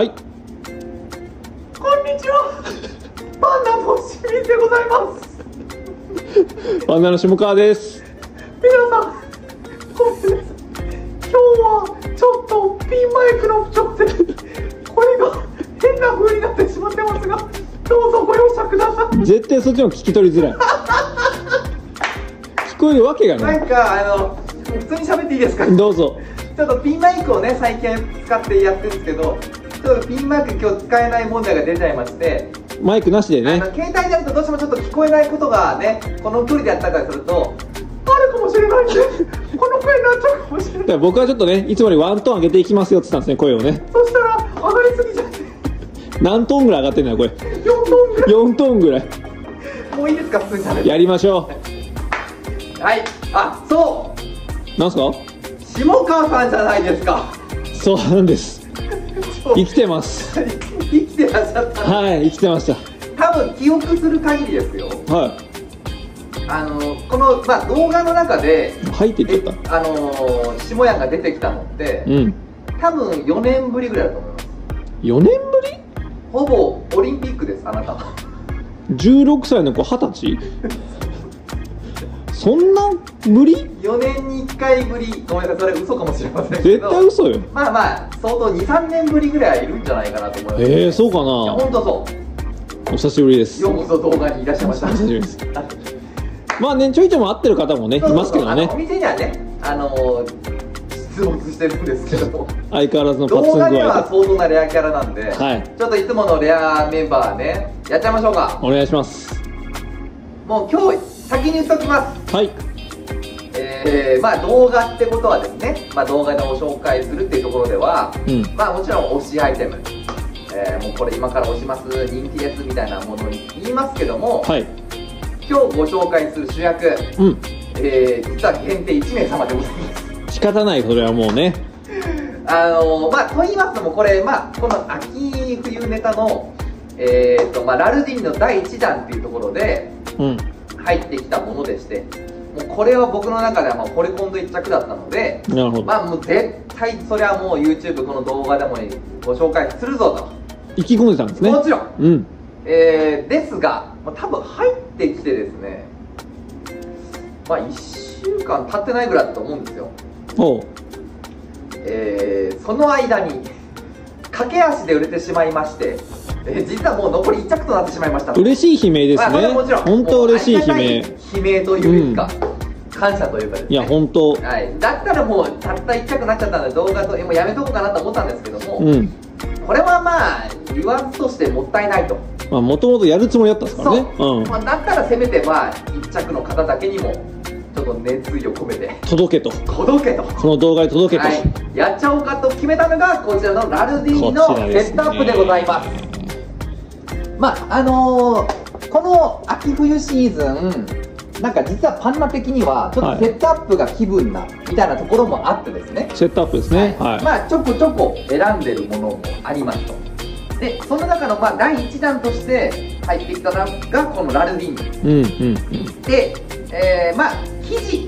はい。こんにちは。パンダの清水でございます。パンダの下川です。皆さんごめんなさい今日はちょっとピンマイクの不調で声が変な風になってしまってますがどうぞご容赦ください。絶対そっちの方が聞き取りづらい。聞こえるわけがなないんかあの普通に喋っていいですか？ちどうぞ。ょっとピンマイクをね最近使ってやってるんですけどちょっとピンマイク今日使えない問題が出ちゃいまして。マイクなしでね。携帯でやるとどうしてもちょっと聞こえないことがねこの距離でやったりするとあるかもしれないんで この声になっちゃうかもしれない。僕はちょっとねいつもよりワントーン上げていきますよって言ったんですね声をね。そしたら上がりすぎちゃって。何トーンぐらい上がってんのよこれ？4トンぐら4トーンぐらい。いもういいですか普通にやりましょはい。あそう。なんすか？下川さんじゃないですか。そうなんです生きてます。生きてらっしゃった。はい生きてまし多分記憶する限りですよ。たはあのこの、まあ、動画の中でい入っていっちゃっえあのー下屋が出てきたのってたうん。多分4年ぶりぐらいだと思います。4年ぶり？ほぼオリンピックですあなたは。16歳の子二十歳？そんな無理？4年に1回ぶり。ごめんなさいそれ嘘かもしれませんけ絶ど対嘘よ。まあまあ相当23年ぶりぐらいはいるんじゃないかなと思います。えー、そうかいやな本当そう。お久しぶりです。ようこそ動画にいらっしゃいました。お久しぶりです。まあねちょいちょいも会ってる方もねいますけどね。お店にはねあのー出没してるんですけど。も相変わらずのパッツン動画では具合相当なレアキャラなんで、ではい。ちょっといつものレアメンバーねやっちゃいましょうか。お願いします。もう今日先に言っときます。はい。えー、まあ動画ってことはですね、まあ、動画でご紹介するっていうところではうん。まあもちろん推しアイテム、えーもうこれ今から推します人気ですみたいなものに言いますけども、はい。今日ご紹介する主役、うん。えー実は限定1名様でございます。仕方ないそれはもうね。あのーまあと言いますのもこれまあこの秋冬ネタのえーとまあ、ラルディンの第1弾っていうところでうん入ってきたものでしてもうこれは僕の中ではまあ惚れ込んで一着だったのでなるほど。まあもう絶対それはもう YouTube この動画でもご紹介するぞ意気込んでたんですと、ね。もちろん、うん。えーですが、まあ、多分入ってきてですねまあ1週間経ってないぐらいだと思うんですよ。おう。えーその間に駆け足で売れてしまいまして、えー実はもう残り1着となってしまいました。嬉しい悲鳴ですね。はもちろん本当嬉しい悲鳴。悲鳴というか、感謝というかね。いや本当。はい、だったらもうたった1着になっちゃったんで動画ともうやめとこうかなと思ったんですけども、うん。これはまあ言わずとしてもったいないと。まあもともとやるつもりだったんですからねう。ん。まあ、だったらせめてまあ1着の方だけにもちょっと熱意を込めて。届けと。届けと。この動画に届けと、はい、やっちゃおうかと決めたのがこちらのラルディーニのセットアップでございますまああのーこの秋冬シーズンなんか実はパンナ的にはちょっとセットアップが気分なみたいなところもあってですね、セットアップですね。はい、まあちょこちょこ選んでるものもありますと。でその中のまあ第1弾として入ってきたのがこのラルディーニうんうんうん。で、えーまあ生地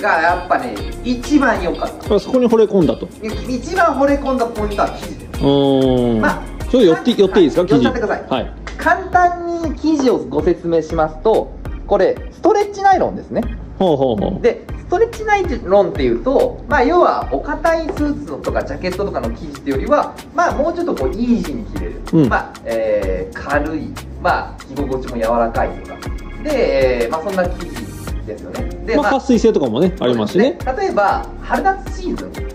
がやっぱね一番良かった。まあそこに惚れ込んだと。一番惚れ込んだポイントは生地です。うー。ん、まあちょっと寄って寄っていいですか？はい記事。寄っちゃってくだはい。簡単に生地をご説明しますとこれストレッチナイロンですね。ほうほうほう。でストレッチナイロンっていうとまあ要はお堅いスーツのとかジャケットとかの生地っていうよりはまあもうちょっとこうイージーに着れる、うん。まあ、えー軽い。まあ着心地も柔らかいとか。で、えーまあそんな生地ですよね。でまあ、撥水性とかもねありますしね。そうです例えば春夏シーズン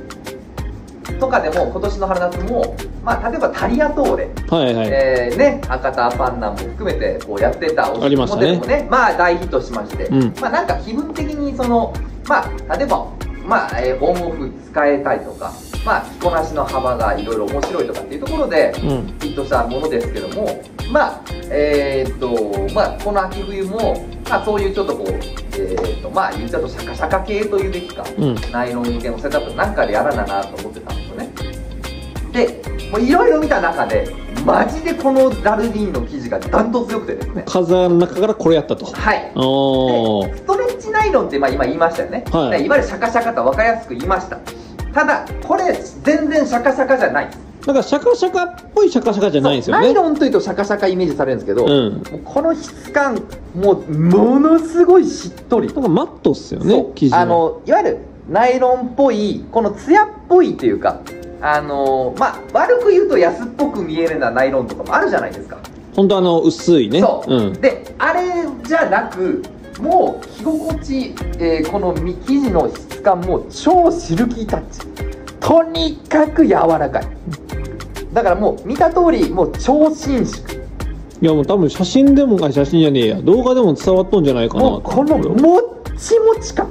とかでも今年の春夏も、まあ、例えばタリアトーレ、はいはい、えーね、博多パンナンも含めてこうやってたおありましたねモデルもね、まあ、大ヒットしまして、うん。まあ、なんか気分的にその、まあ、例えば、まあえーオンオフ使えたりとか、まあ、着こなしの幅がいろいろ面白いとかっていうところでうん。ヒットしたものですけども、まあえーっとまあ、この秋冬も、まあ、そういうちょっとこう、えーっとまあ、言っちゃうとシャカシャカ系というべきか、うん。ナイロン向けのセットアップなんかでやらななと思ってたんでいろいろ見た中でマジでこのダルディンの生地がダントツ良くてですね。風の中からこれやったと。はい。おストレッチナイロンってまあ今言いましたよね、はい。でいわゆるシャカシャカと分かりやすく言いました。ただこれ全然シャカシャカじゃない。なんかシャカシャカっぽいシャカシャカじゃないんですよね。ナイロンというとシャカシャカイメージされるんですけど、うん。この質感もうものすごいしっとり。なんかマットっすよね生地あのいわゆるナイロンっぽいこのツヤっぽいというかあのまあ悪く言うと安っぽく見えるようなナイロンとかもあるじゃないですか。本当あの薄いね。そう、ん。であれじゃなくもう着心地、えーこのみ生地の質感も超シルキータッチ。とにかく柔らかい。だからもう見た通りもう超伸縮いやもう多分写真でもあ写真じゃねえや動画でも伝わっとんじゃないかな。もうこのもっちもち感。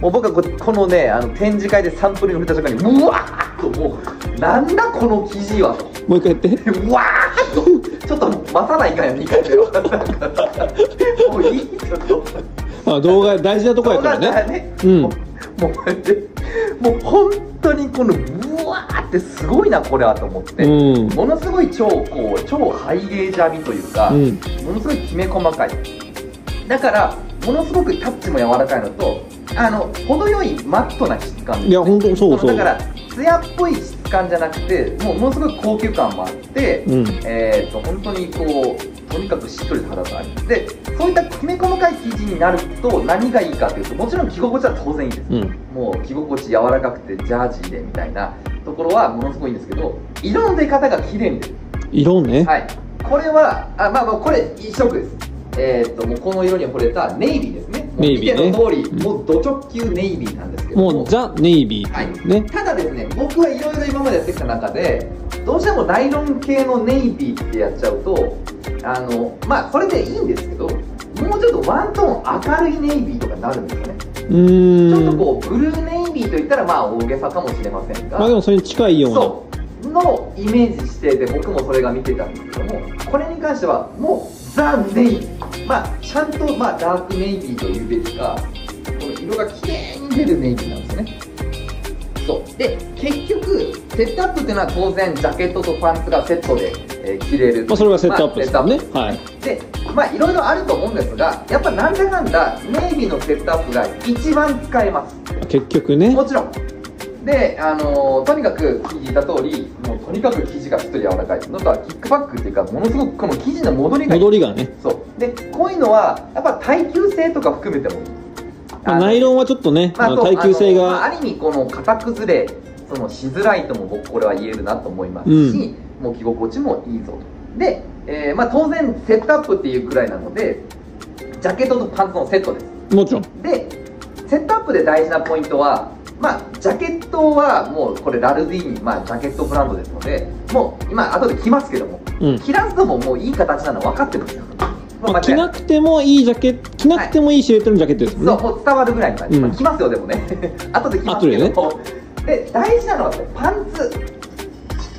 もう僕はここのねあの展示会でサンプルに触れた瞬間にうわともうなんだこの生地はと。もう一回やって。うわーっと。ちょっと待たないかよ2回目は。もういいちょっと。あ動画大事なとこやからね。ね。うん。もうもうこうやってもう本当にこのうわーってすごいなこれはと思って、うん。ものすごい超こう超ハイゲージ編みというか、うん。ものすごいきめ細かい。だからものすごくタッチも柔らかいのとあの程よいマットな質感いや本当そうそう。だから艶っぽい質感じゃなくてもうものすごい高級感もあって、うん。えー、と本当にこうとにかくしっとりと肌があるでそういったきめ細かい生地になると何がいいかというともちろん着心地は当然いいです。うん。もう着心地柔らかくてジャージーでみたいなところはものすごいいいんですけど色の出方が綺麗に出る色ね。はい。これはあまあまあこれ一色です。えーっともうこの色に惚れたネイビーですねネイビーね見ての通り、もうド直球ネイビーなんですけども。うザ・ネイビー。ってい。うね、ただですね僕はいろいろ今までやってきた中でどうしてもナイロン系のネイビーってやっちゃうとあのまあこれでいいんですけどもうちょっとワントーン明るいネイビーとかになるんですよね。うーん。ちょっとこうブルーネイビーといったらまあ大げさかもしれませんが、まあでもそれに近いような。そう。のイメージしてて僕もそれが見てたんですけどもこれに関してはもうザ・ネイビーまあちゃんとまあダークネイビーというべきかこの色が綺麗に出るネイビーなんですよね。そう。で結局セットアップっていうのは当然ジャケットとパンツがセットで、えー着れる。まあそれがセットアップですよね。まあはい。でまあいろいろあると思うんですがやっぱなんだかんだネイビーのセットアップが一番使えます。結局ね。もちろん。であのーとにかく聞いた通りもうとにかく生地がしっとり柔らかいのとはキックバックっていうかものすごくこの生地の戻りが戻りがね、そう。でこういうのはやっぱ耐久性とか含めてもいい。まあ、ナイロンはちょっとね、あのそう耐久性あのまあ、がある意味この型崩れそのしづらいとも僕これは言えるなと思いますし、もう着心地もいいぞと。で、えーまあ、当然セットアップっていうくらいなのでジャケットとパンツのセットです。もちろん。でセットアップで大事なポイントはまあジャケットはもうこれラルディーニ、まあ、ジャケットブランドですのでもう今後で着ますけども、うん。着らずとももういい形なの分かってるんですよ、まあ、着なくてもいいジャケット着なくてもいいシルエットのジャケットですもんね、もう伝わるぐらいの感じ、うん。まあ着ますよでもね。後で着ますけど後で大事なのはパンツ。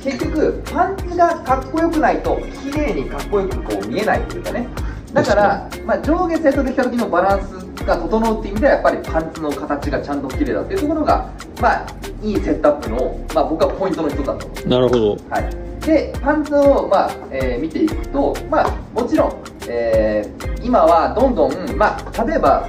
結局パンツがかっこよくないと綺麗にかっこよくこう見えないっていうかね。だから、まあ、上下セットできた時のバランスが整うっていう意味ではやっぱりパンツの形がちゃんと綺麗だっていうところがまあいいセットアップの、まあ、僕はポイントの一つだと。思うなるほど。はい、でパンツを、まあえー見ていくと、まあ、もちろん、えー今はどんどん、まあ、例えば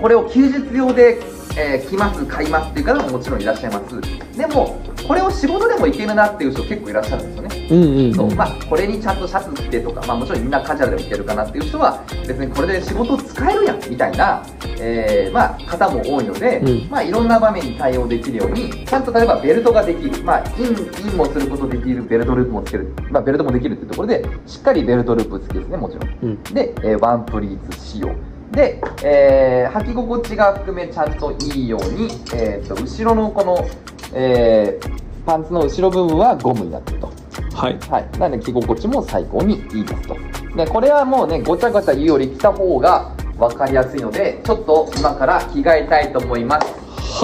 これを休日用で、えー着ます買いますっていう方ももちろんいらっしゃいます。でもこれを仕事でもいけるなっていう人結構いらっしゃるんですよねうんうん、そう。まあ、これにちゃんとシャツ着てとか、まあ、もちろんみんなカジュアルでもいけるかなっていう人は別にこれで仕事使えるやんみたいな、えーまあ、方も多いので、うん。まあ、いろんな場面に対応できるようにちゃんと例えばベルトができる、まあ、インインもすることできるベルトループもつける、まあ、ベルトもできるっていうところでしっかりベルトループ付きですねもちろん。うん。で、えーワンプリーツ仕様。で、えー履き心地が含めちゃんといいように、えー、と後ろのこの、えーパンツの後ろ部分はゴムになってるとはい。はい、なので着心地も最高にいいですと。でこれはもうねごちゃごちゃ言うより着た方が分かりやすいのでちょっと今から着替えたいと思います。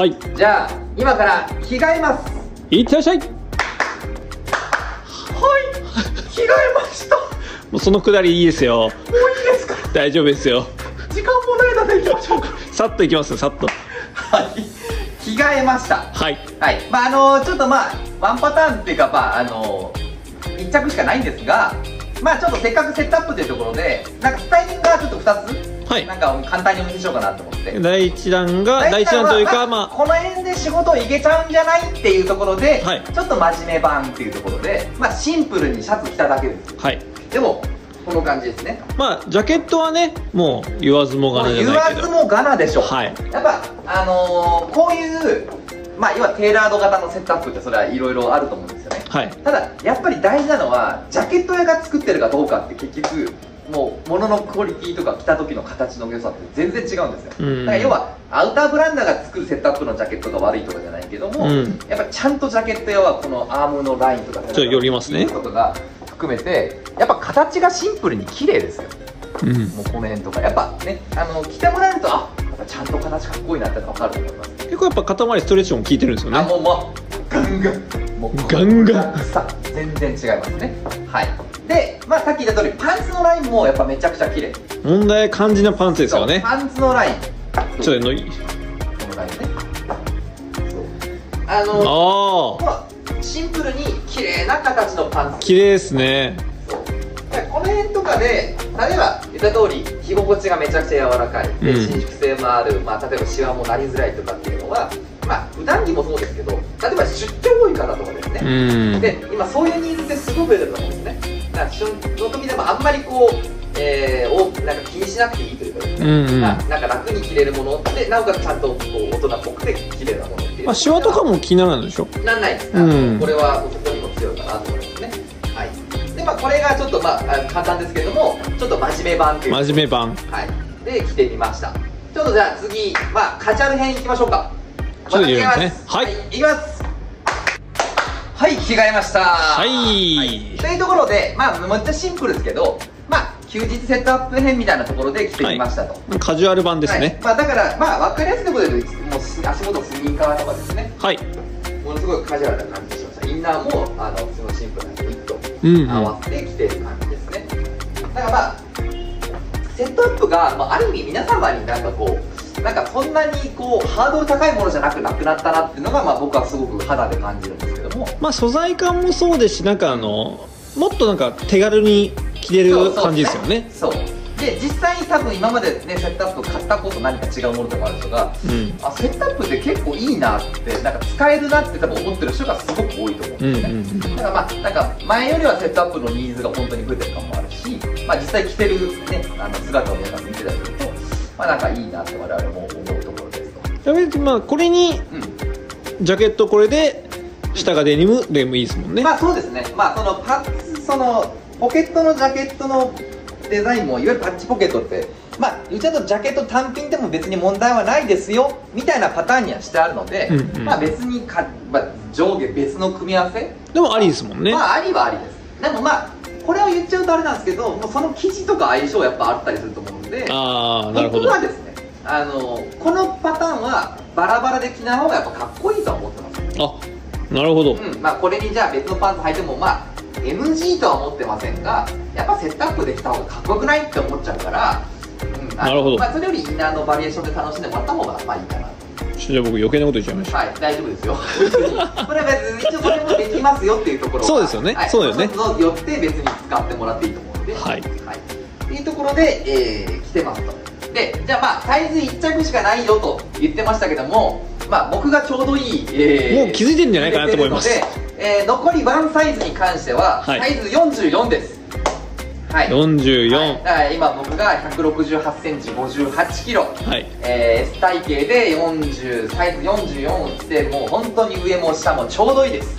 はい。じゃあ今から着替えます。いってらっしゃい。もはい。着替えました。もうそのくだりいいですよ。ういいですか？大丈夫ですよ。時間もないので行きましょうか。さっといきますよさっと。はい。着替えました。はい。はい。まああのちょっとまあワンパターンっていうかまああの1着しかないんですがまあちょっとせっかくセットアップというところでなんかスタイリングがちょっと2つはい。なんか簡単にお見せしようかなと思って。第1弾が第1弾というかまあこの辺で仕事いけちゃうんじゃないっていうところで、はい。ちょっと真面目版っていうところでまあシンプルにシャツ着ただけです。はい。でもこの感じですね。まあジャケットはねもう言わずもがなじゃないけど。わずもがなでしょ。はい。やっぱあのーこういうまあ要はテーラード型のセットアップってそれはいろいろあると思うんですよね。はい。ただやっぱり大事なのはジャケット屋が作ってるかどうかって結局もう物のクオリティとか着た時の形の良さって全然違うんですよ、うん。だから要はアウターブランドがが作るセットアップのジャケットが悪いとかじゃないけども、うん。やっぱちゃんとジャケット屋はこのアームのラインとかちょっと寄りますね。とかが含めてやっぱ形がシンプルに綺麗ですよ。うん。もうこの辺とか。やっぱねあの着てもらえるとあやっぱちゃんと形かっこいいなって分かると思います結構やっぱ肩周りストレッチも効いてるんですよね。あもうもうガンガン。もうガンガン。さ全然違いますね。はい。でまあさっき言った通りパンツのラインもやっぱめちゃくちゃ綺麗。問題肝心なパンツですよね。パンツのライン。ちょっとのこのラインね。そう。あのあシンプルに綺麗な形のパンツ。あ綺麗ですね。そう。でこの辺とかで例えば言った通り着心地がめちゃくちゃ柔らかい。でうん。伸縮性もある、まあ、例えばシワもなりづらいとかっていうのはまあ普段着もそうですけど例えば出張多い方とかですね、うん。で今そういうニーズってすごく増えてると思うんですね。だからその時でもあんまりこう、えー、をなんか気にしなくていいというかね、うんうん。まあ、なんか楽に着れるものでなおかつちゃんとこう大人っぽくて着れるものっていう。まあシワとかも気にならないでしょ。なんないです、うん。これはでまあこれがちょっとまああ簡単ですけどもちょっと真面目版という。真面目版。はい。で着てみました。ちょっとじゃあ次まあカジュアル編いきましょうか。ちょっと入れますね。はい。いきます。はい着替えました。はい。というところでまあめっちゃシンプルですけどまあ休日セットアップ編みたいなところで着てみましたと、カジュアル版ですはい。ねまあ、だからまあ分かりやすいところでもうす足元スニーカーとかですね。はい。ものすごいカジュアルな感じしました。インナーもあのそのシンプルなニット合わせてきてる感じですね、だからまあセットアップが、まあ、ある意味皆様になんかこうなんかそんなにこうハードル高いものじゃなくなくなったなっていうのが、まあ、僕はすごく肌で感じるんですけどもまあ素材感もそうですしなんかあのもっとなんか手軽に着れる感じですよねそうで実際に多分今までねセットアップ買ったこと何か違うものとかある人がうん。あセットアップって結構いいなってなんか使えるなって多分思ってる人がすごく多いと思うんうんですうんね、だからまあなんか前よりはセットアップのニーズが本当に増えてる感もあるし、まあ、実際着てる、ね、あの姿を皆さん見てたりすると、まあ、なんかいいなって我々も思うところですと。まあこれにうん。ジャケットこれで下がデニムでもいいですもんね。まあそうですね、まあそのパそのポケットのジャケットのデザインもいわゆるパッチポケットってまあ言っちゃうとジャケット単品でも別に問題はないですよみたいなパターンにはしてあるので、うんうん。まあ別にか、まあ、上下別の組み合わせ？でもありですもんね。まあありはありです。でもまあこれを言っちゃうとあれなんですけどもうその生地とか相性やっぱあったりすると思うのでああなるほど。僕はですねあのこのパターンはバラバラで着ない方がやっぱかっこいいとは思ってます。あなるほど。うんまあ、これにじゃあ別のパンツ履いてもまあ NG とは思ってませんがやっぱセットアップできた方がかっこよくないって思っちゃうから、うんあなるほど。まあ、それよりインナーのバリエーションで楽しんでもらった方がまあいいかな。じゃあ僕余計なこと言っちゃいましたはい大丈夫ですよ。これは別に一応それもできますよっていうところは。そうですよね。はい、そうだよね。よって別に使ってもらっていいと思うので。はい。っていうところで、えー、来てますと。でじゃあまあサイズ1着しかないよと言ってましたけどもまあ僕がちょうどいい、えもう気づいてるんじゃないかなと思いますえー残りワンサイズに関しては、はい。サイズ44です。はい。44はい。だから今僕が168センチ58キロ。はい。えー S 体型で40サイズ44を着てもう本当に上も下もちょうどいいです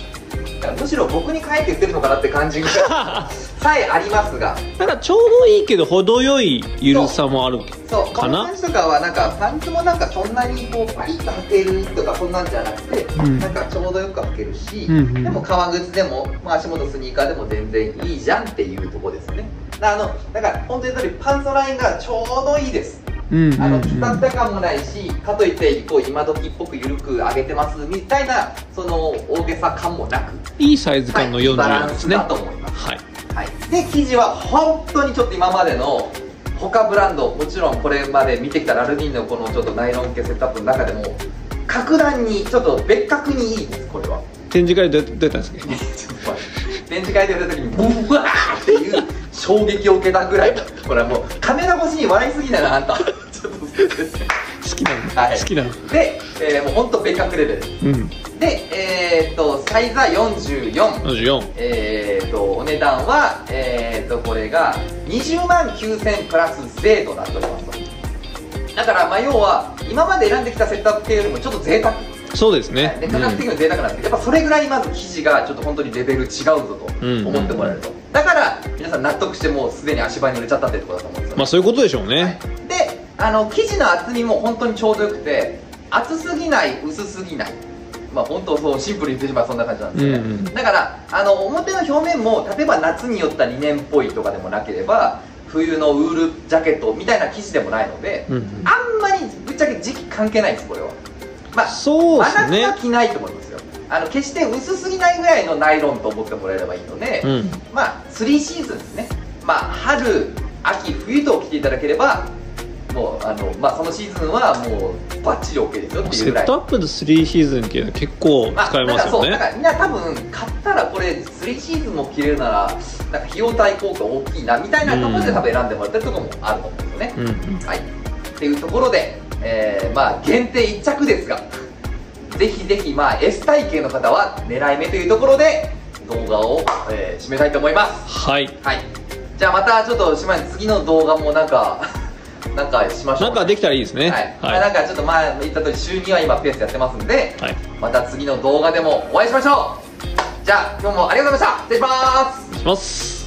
むしろ僕に書いて言ってるのかなって感じが さえありますが。なんかちょうどいいけど程よいゆるさもあるそうこかなの感じとかはなんかパンツもなんかそんなにこうパリッと履けるとかそんなんじゃなくて、ん。なんかちょうどよく履けるし、うんうん。でも革靴でも、まあ、足元スニーカーでも全然いいじゃんっていうとこですね。だからあのだから本当にパンツのラインがちょうどいいですうんうんあのうん使った感もないしかといってこう今時っぽく緩く上げてますみたいなその大げさ感もなく。いいサイズ感のはいいいバラ44ですね。ンスだと思いますはい。はい、で生地は本当にちょっと今までの他ブランドもちろんこれまで見てきたラルディーンのこのちょっとナイロン系セットアップの中でも格段にちょっと別格にいいですこれは。展示会で出たんですけど展示会で出た時にブワーっていう衝衝撃を受けたぐらい。ほらもうカメラ越しに笑いすぎだなあんた。ちょっと好きなの、はい。好きなの？で、えーもう本当別格レベル。うん。でえー、っとサイズは44 44えー、とお値段は、えー、とこれが20万9000プラス税となっておりますと。だからまあ要は今まで選んできたセットアップ系よりもちょっと贅沢。そうですね。で価格的にも贅沢なんですけど、やっぱそれぐらいまず生地がちょっと本当にレベル違うぞとうん。思ってもらえると、だから皆さん納得してもうすでに足場に売れちゃったってところだと思うんですよ、まあそういうことでしょうね、であの生地の厚みも本当にちょうどよくて厚すぎない薄すぎない。まあ本当そうシンプルに言ってしまえばそんな感じなんですね、うんうん。だからあの表の表面も例えば夏によったリネンっぽいとかでもなければ冬のウールジャケットみたいな生地でもないので、うんうん。あんまりぶっちゃけ時期関係ないですこれは。まあそうです真夏はね着ないと思いますよ。あの決して薄すぎないぐらいのナイロンと思ってもらえればいいので、うん。まあ3シーズンですね。まあ春秋冬と着ていただければもうあのまあそのシーズンはもうバッチリ OK ですよっていうぐらい。セットアップで3シーズンっていうのは結構使えますよね、だからそうだからみんな多分買ったらこれ3シーズンも着れるならなんか費用対効果大きいなみたいなところでうん多分選んでもらってるところもあると思うんですよね、うんうん。はい。っていうところで、えーまあ限定1着ですがぜひぜひまあ S 体型の方は狙い目というところで動画を、えー締めたいと思います。はい。はい。じゃあまたちょっと島根次の動画もなんか なんかしましょう。なんかできたらいいですね。はい、まあ、はなんかちょっと前言った通り週2は今ペースやってますんでい、はい、また次の動画でもお会いしましょう。じゃあ今日もありがとうございました。失礼します。します